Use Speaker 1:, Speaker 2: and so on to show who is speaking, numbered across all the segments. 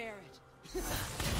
Speaker 1: bear it.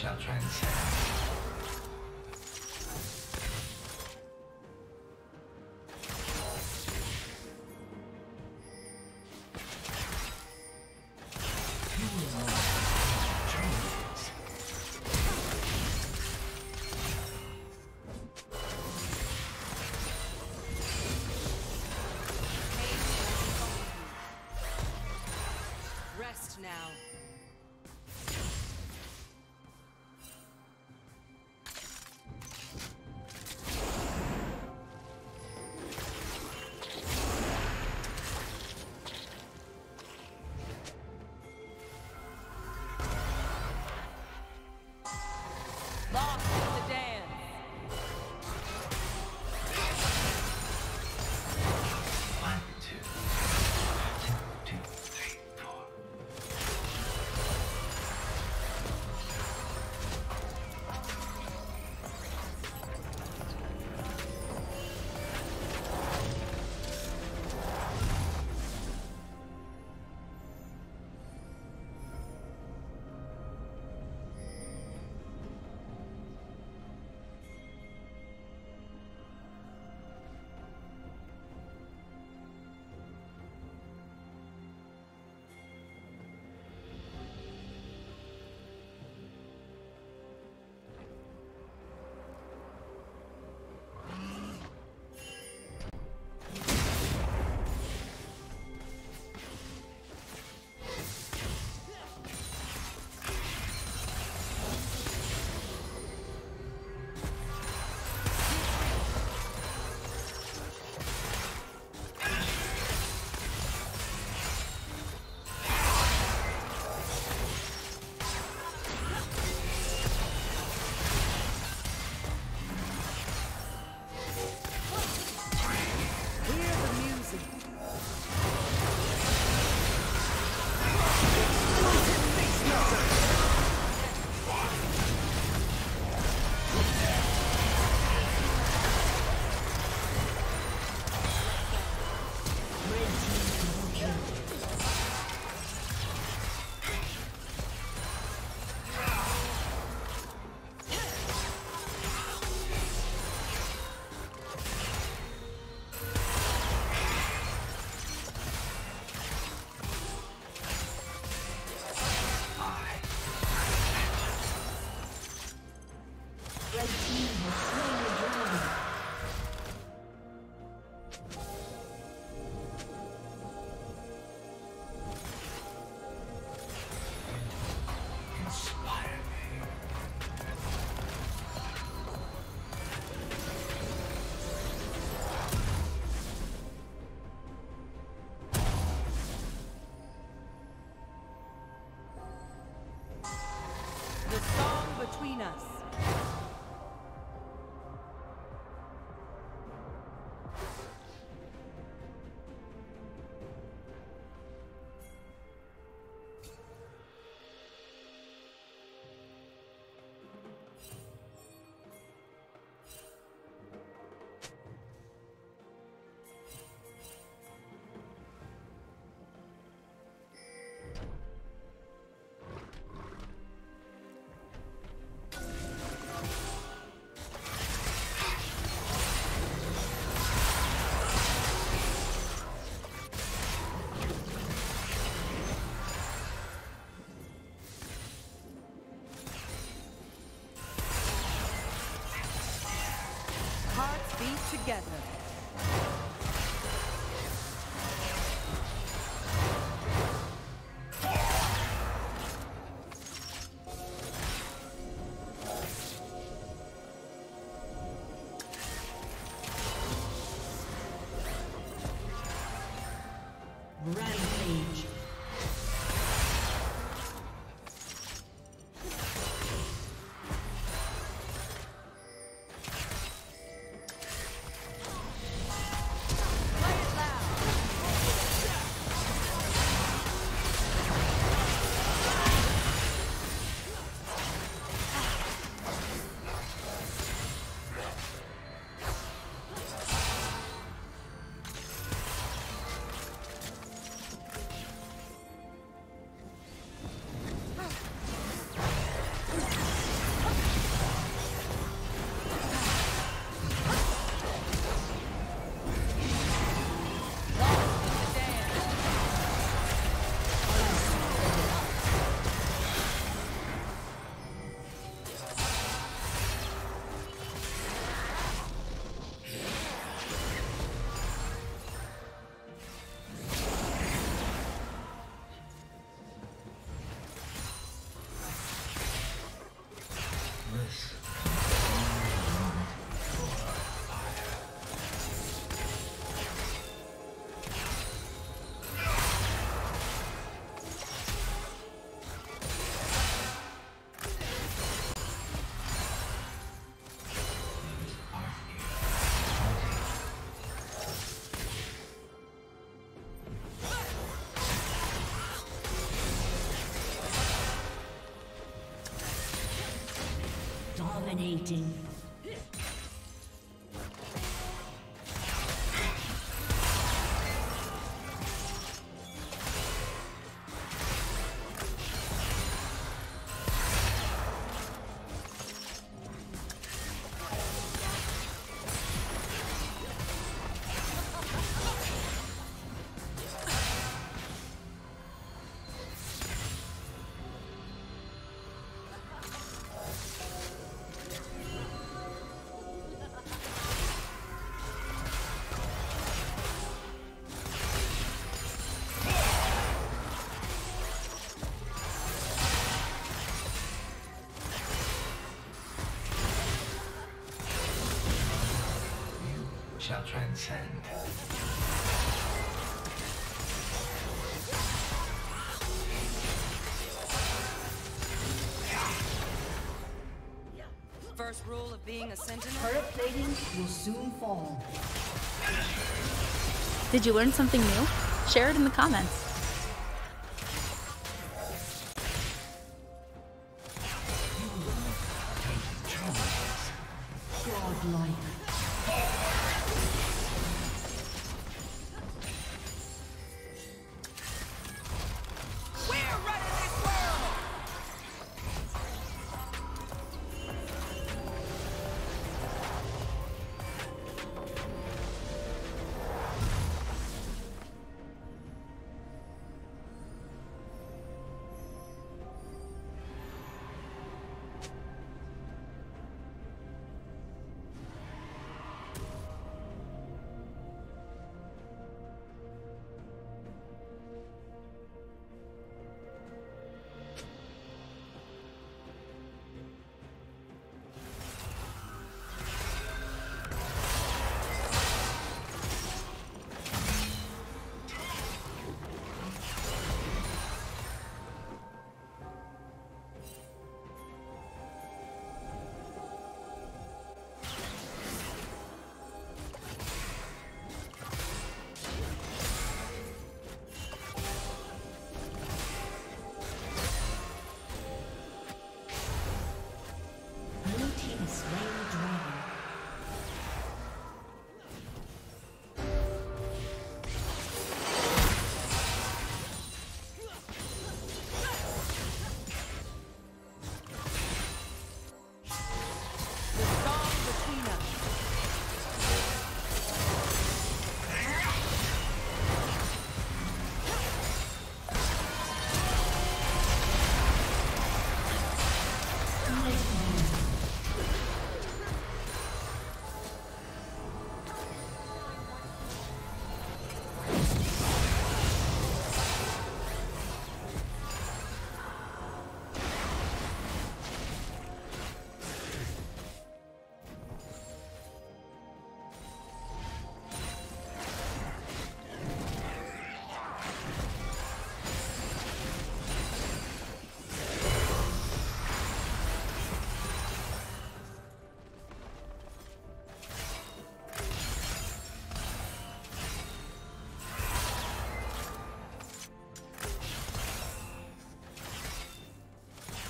Speaker 2: Shall transcend.
Speaker 1: Rest now. Together.
Speaker 3: Dominating.
Speaker 2: Shall transcend.
Speaker 1: First rule of being a sentinel?
Speaker 3: Turret plating will soon fall.
Speaker 4: Did you learn something new? Share it in the comments.
Speaker 3: Godlike.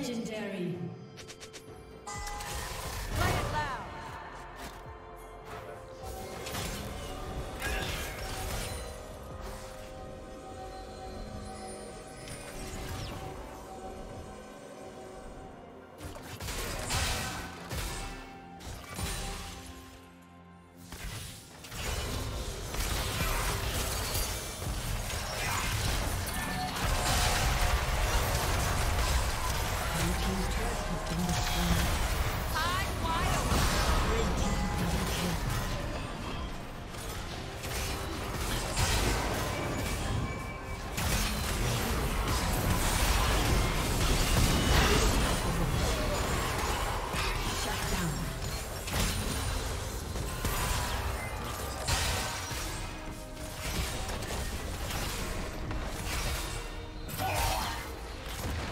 Speaker 3: Legendary.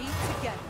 Speaker 3: Beat together.